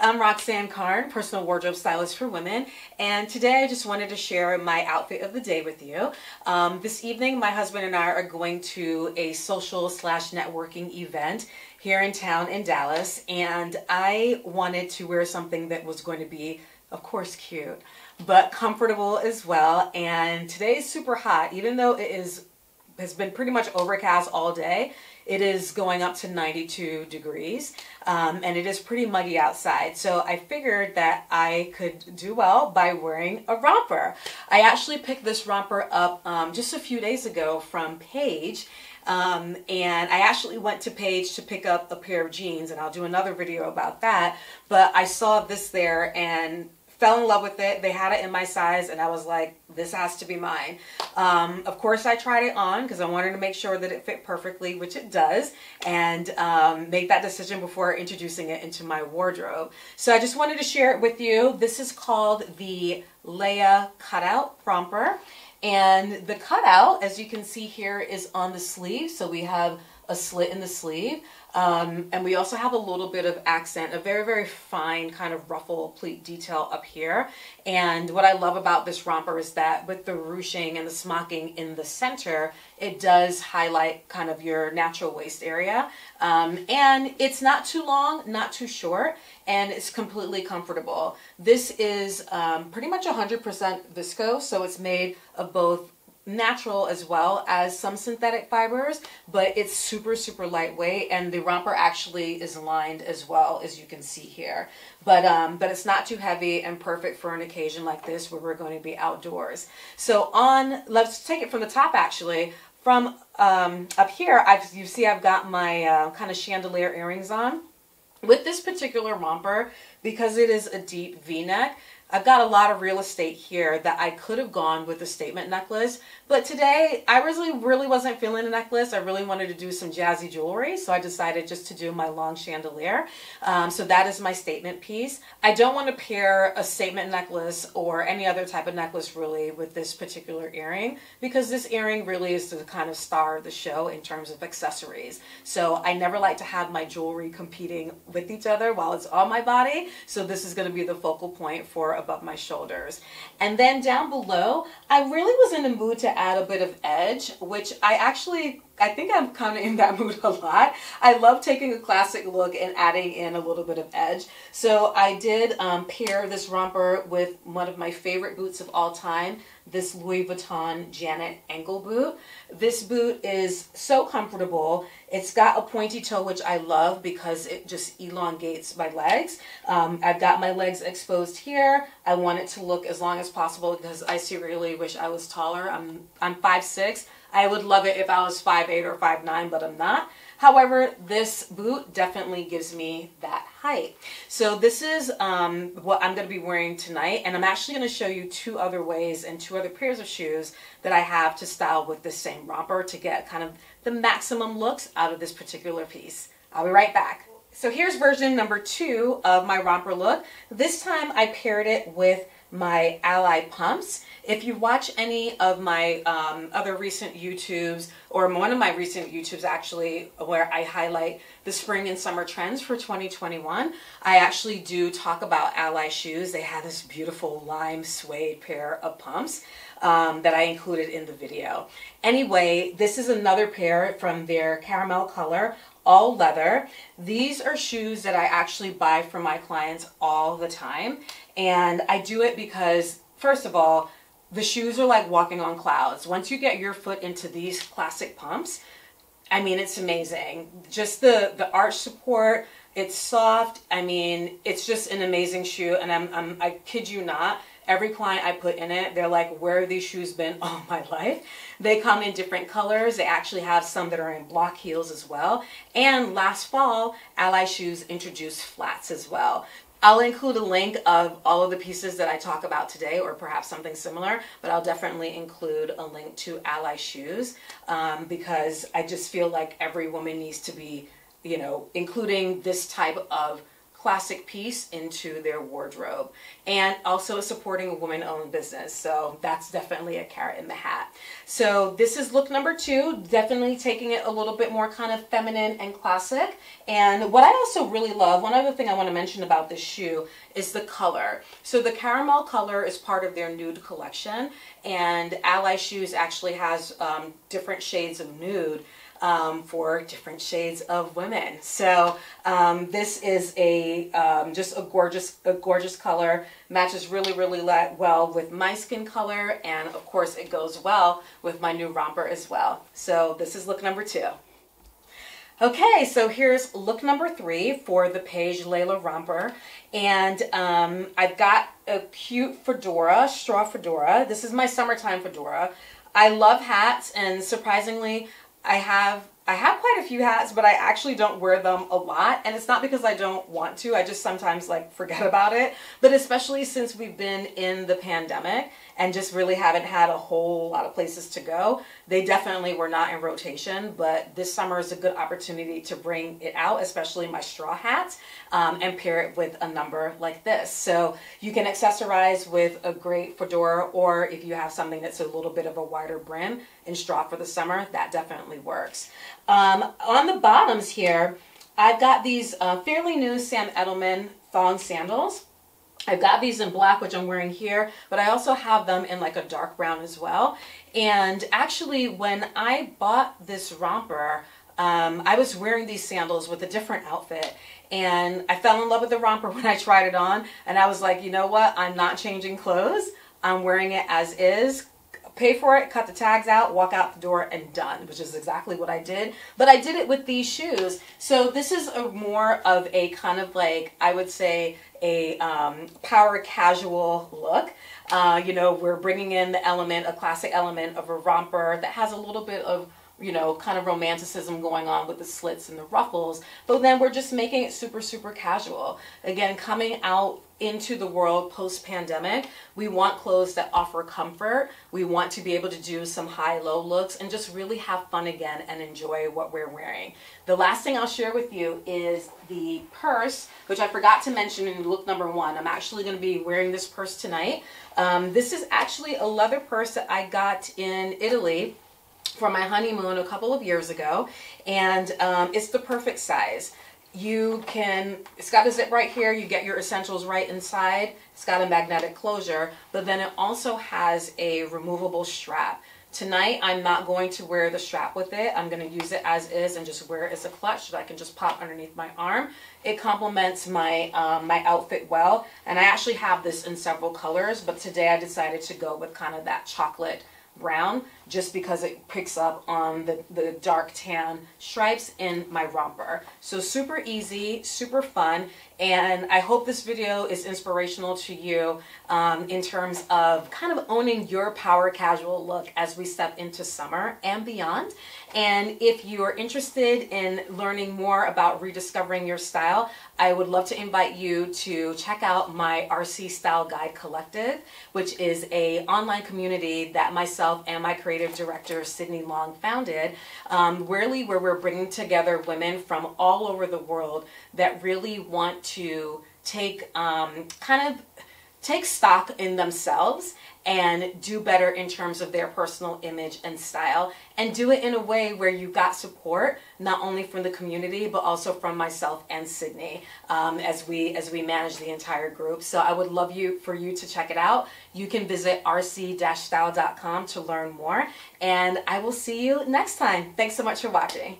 I'm Roxanne Carne, personal wardrobe stylist for women, and today I just wanted to share my outfit of the day with you. Um, this evening, my husband and I are going to a social slash networking event here in town in Dallas, and I wanted to wear something that was going to be, of course, cute, but comfortable as well. And today is super hot, even though it is has been pretty much overcast all day. It is going up to 92 degrees um, and it is pretty muggy outside. So I figured that I could do well by wearing a romper. I actually picked this romper up um, just a few days ago from Paige um, and I actually went to Paige to pick up a pair of jeans and I'll do another video about that. But I saw this there and fell in love with it. They had it in my size and I was like, this has to be mine. Um, of course, I tried it on because I wanted to make sure that it fit perfectly, which it does, and um, make that decision before introducing it into my wardrobe. So I just wanted to share it with you. This is called the Leia Cutout Romper. And the cutout, as you can see here, is on the sleeve. So we have a slit in the sleeve. Um, and we also have a little bit of accent, a very, very fine kind of ruffle pleat detail up here. And what I love about this romper is that with the ruching and the smocking in the center, it does highlight kind of your natural waist area. Um, and it's not too long, not too short, and it's completely comfortable. This is um, pretty much 100% viscose, so it's made of both natural as well as some synthetic fibers, but it's super, super lightweight and the romper actually is lined as well as you can see here. But, um, but it's not too heavy and perfect for an occasion like this where we're going to be outdoors. So on, let's take it from the top actually. From um, up here, I've, you see I've got my uh, kind of chandelier earrings on. With this particular romper, because it is a deep V-neck, I've got a lot of real estate here that I could have gone with a statement necklace, but today I really, really wasn't feeling a necklace. I really wanted to do some jazzy jewelry, so I decided just to do my long chandelier. Um, so that is my statement piece. I don't want to pair a statement necklace or any other type of necklace really with this particular earring because this earring really is the kind of star of the show in terms of accessories. So I never like to have my jewelry competing with each other while it's on my body. So this is going to be the focal point for above my shoulders. And then down below, I really was in the mood to add a bit of edge, which I actually I think I'm kind of in that mood a lot. I love taking a classic look and adding in a little bit of edge. So I did um, pair this romper with one of my favorite boots of all time, this Louis Vuitton Janet ankle boot. This boot is so comfortable. It's got a pointy toe, which I love because it just elongates my legs. Um, I've got my legs exposed here. I want it to look as long as possible because I seriously wish I was taller. I'm, I'm 5'6". I would love it if I was 5'8 or 5'9, but I'm not. However, this boot definitely gives me that height. So this is um, what I'm going to be wearing tonight, and I'm actually going to show you two other ways and two other pairs of shoes that I have to style with this same romper to get kind of the maximum looks out of this particular piece. I'll be right back. So here's version number two of my romper look. This time I paired it with my Ally pumps. If you watch any of my um, other recent YouTubes, or one of my recent YouTubes actually, where I highlight the spring and summer trends for 2021, I actually do talk about Ally shoes. They have this beautiful lime suede pair of pumps um, that I included in the video. Anyway, this is another pair from their caramel color all leather. These are shoes that I actually buy for my clients all the time. And I do it because, first of all, the shoes are like walking on clouds. Once you get your foot into these classic pumps, I mean, it's amazing. Just the, the arch support, it's soft. I mean, it's just an amazing shoe. And I'm, I'm, I kid you not, Every client I put in it, they're like, where have these shoes been all my life? They come in different colors. They actually have some that are in block heels as well. And last fall, Ally Shoes introduced flats as well. I'll include a link of all of the pieces that I talk about today or perhaps something similar, but I'll definitely include a link to Ally Shoes um, because I just feel like every woman needs to be, you know, including this type of classic piece into their wardrobe and also supporting a woman owned business. So that's definitely a carrot in the hat. So this is look number two, definitely taking it a little bit more kind of feminine and classic. And what I also really love, one other thing I want to mention about this shoe is the color. So the caramel color is part of their nude collection and Ally Shoes actually has um, different shades of nude um, for different shades of women. So um, this is a um, just a gorgeous a gorgeous color. Matches really really well with my skin color, and of course it goes well with my new romper as well. So this is look number two. Okay, so here's look number three for the Paige Layla romper. And um, I've got a cute fedora, straw fedora. This is my summertime fedora. I love hats and surprisingly, I have I have quite a few hats, but I actually don't wear them a lot. And it's not because I don't want to, I just sometimes like forget about it. But especially since we've been in the pandemic and just really haven't had a whole lot of places to go, they definitely were not in rotation. But this summer is a good opportunity to bring it out, especially my straw hat, um, and pair it with a number like this. So you can accessorize with a great fedora, or if you have something that's a little bit of a wider brim in straw for the summer, that definitely works. Um, on the bottoms here, I've got these uh, fairly new Sam Edelman thong sandals. I've got these in black, which I'm wearing here, but I also have them in like a dark brown as well. And actually, when I bought this romper, um, I was wearing these sandals with a different outfit and I fell in love with the romper when I tried it on and I was like, you know what, I'm not changing clothes. I'm wearing it as is pay for it, cut the tags out, walk out the door, and done, which is exactly what I did. But I did it with these shoes. So this is a more of a kind of like, I would say, a um, power casual look. Uh, you know, we're bringing in the element, a classic element of a romper that has a little bit of you know, kind of romanticism going on with the slits and the ruffles, but then we're just making it super, super casual. Again, coming out into the world post pandemic, we want clothes that offer comfort. We want to be able to do some high low looks and just really have fun again and enjoy what we're wearing. The last thing I'll share with you is the purse, which I forgot to mention in look number one. I'm actually going to be wearing this purse tonight. Um, this is actually a leather purse that I got in Italy for my honeymoon a couple of years ago, and um, it's the perfect size you can, it's got a zip right here, you get your essentials right inside, it's got a magnetic closure, but then it also has a removable strap. Tonight, I'm not going to wear the strap with it. I'm going to use it as is and just wear it as a clutch that I can just pop underneath my arm. It complements my, um, my outfit well, and I actually have this in several colors, but today I decided to go with kind of that chocolate brown just because it picks up on the, the dark tan stripes in my romper. So super easy, super fun, and I hope this video is inspirational to you um, in terms of kind of owning your power casual look as we step into summer and beyond. And if you are interested in learning more about rediscovering your style, I would love to invite you to check out my RC Style Guide Collective, which is a online community that myself and my creative director, Sydney Long, founded, um, really where we're bringing together women from all over the world that really want to take um, kind of take stock in themselves and do better in terms of their personal image and style and do it in a way where you got support not only from the community but also from myself and Sydney um, as we as we manage the entire group. So I would love you for you to check it out. You can visit rc-style.com to learn more. And I will see you next time. Thanks so much for watching